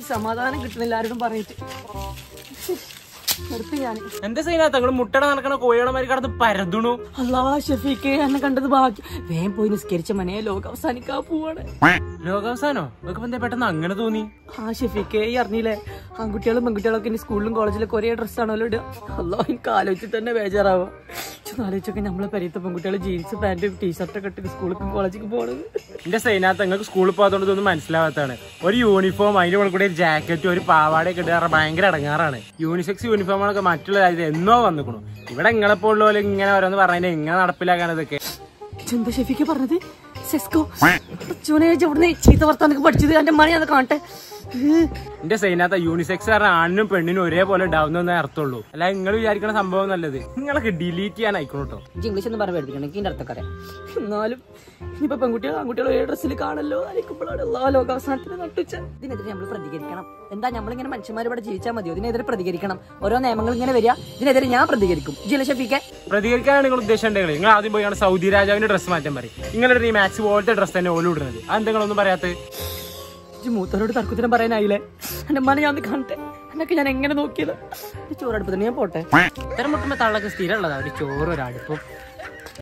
സമാധാനം കിട്ടുന്നില്ല ആരോടും പറഞ്ഞിട്ട്. എന്താ മുട്ടട നടക്കണ കോഴികളമാര് കടന്ന് പരതുണു. അല്ലാ ഷഫീക്ക് എന്നെ കണ്ടത് ബാക്കി വേഗം പോയി നിസ്കരിച്ച മനെ ലോകം അവസാനിക്കാൻ പോവാണ്. ലോകാവസാനോ? നിങ്ങൾക്ക് എന്താ പെട്ടെന്ന് അങ്ങനെ തോന്നി? ആ ഷഫീക്ക് ഈ അറിഞ്ഞില്ലേ? ആൺകുട്ടികളും പെൺകുട്ടികളൊക്കെ ഇനി സ്കൂളിലും കോളേജിലൊക്കെ ഒരേ ഡ്രസ്സാണല്ലോ ഇടുക. അല്ലോ എനിക്ക് ആലോചിച്ചിട്ട് തന്നെ ബേജാറാവും. ആലോചിച്ചൊക്കെ നമ്മളെ പരിയത്തെ പെൺകുട്ടികൾ ജീൻസ് പാന്റും ടീഷർട്ടൊക്കെ ഇട്ട് സ്കൂളിലേക്കും കോളേജിലേക്ക് പോകണത് എന്റെ സൈനാത്ത് നിങ്ങൾക്ക് സ്കൂളിൽ പോകാത്തോണ്ട് ഇതൊന്നും മനസ്സിലാവാത്തതാണ്. ഒരു യൂണിഫോം അതിന്റെ കൂടെ ഒരു ജാക്കറ്റ് ഒരു പാവാടയൊക്കെ ഇടാറ് ഭയങ്കര അടങ്ങാറാണ്. യൂണിസെക്സ് യൂണിഫോമുകളൊക്കെ മറ്റുള്ള രാജ്യത്ത് എന്നോ വന്നിക്കണു. ഇവിടെ ഇങ്ങളെ പോലുള്ള പോലെ ഇങ്ങനെ ഓരോന്ന് പറഞ്ഞാൽ ഇങ്ങനെ നടപ്പിലാക്കാൻ ഇതൊക്കെ എന്താ ഷെഫിക്ക് പറഞ്ഞത്? സെസ്കോ. ചീത്ത വർത്താനൊക്കെ പഠിച്ചത് എന്റെ മണി അത് കാണട്ടെ. എന്റെ സൈനാത്ത യൂണിസെക്സ് പറഞ്ഞ ആണിനും പെണ്ണിനും ഒരേപോലെ ഉണ്ടാവുന്ന അർത്ഥമുള്ളൂ. അല്ല നിങ്ങൾ വിചാരിക്കുന്ന സംഭവം നല്ലത്. നിങ്ങളൊക്കെ ഡിലീറ്റ് ചെയ്യാൻ ആയിക്കോട്ടോ കേട്ടോ ഇംഗ്ലീഷ് എന്ന് പറഞ്ഞു പഠിപ്പിക്കണം എനിക്ക് അർത്ഥക്കാരെ എന്നാലും ഇനിയിപ്പോ പെൺകുട്ടികൾ ആൺകുട്ടികൾ ഒരേ ഡ്രസ്സിൽ കാണല്ലോ ലോകാവസാനത്തിന് നട്ടുച്ച. ഇതിനെതിരെ നമ്മൾ പ്രതികരിക്കണം. എന്താ നമ്മളിങ്ങനെ മനുഷ്യന്മാർ ഇവിടെ ജീവിച്ചാൽ മതിയോ? ഇതിനെതിരെ പ്രതികരിക്കണം. ഓരോ നിയമങ്ങൾ ഇങ്ങനെ വരിക ഇതിനെതിരെ ഞാൻ പ്രതികരിക്കും. ജില പ്രതികരിക്കാനാണ് നിങ്ങൾ ഉദ്ദേശിച്ചിട്ടുണ്ടെങ്കിൽ നിങ്ങൾ ആദ്യം പോയാണ് സൗദി രാജാവിന്റെ ഡ്രസ്സ് മാറ്റം പറയും. നിങ്ങളുടെ ഈ മാച്ച് പോലത്തെ ഡ്രസ്സ് തന്നെ ഓലിടുന്നത് അത് എന്തെങ്കിലും നിങ്ങളൊന്നും പറയാത്തത്? മൂത്തവരോട് തർക്കത്തിനും പറയാനായില്ലേ? എന്റെ മന ഞാൻ കാണട്ടെ. എന്നൊക്കെ ഞാൻ എങ്ങനെ നോക്കിയത്? ചോറടുപ്പ് തന്നെ ഞാൻ പോട്ടെ. ഇത്തരം മുട്ടുമ്പോ തള്ളൊക്കെ സ്ഥിരമുള്ളതാ. ഒരു ചോറ് ഒരടുപ്പും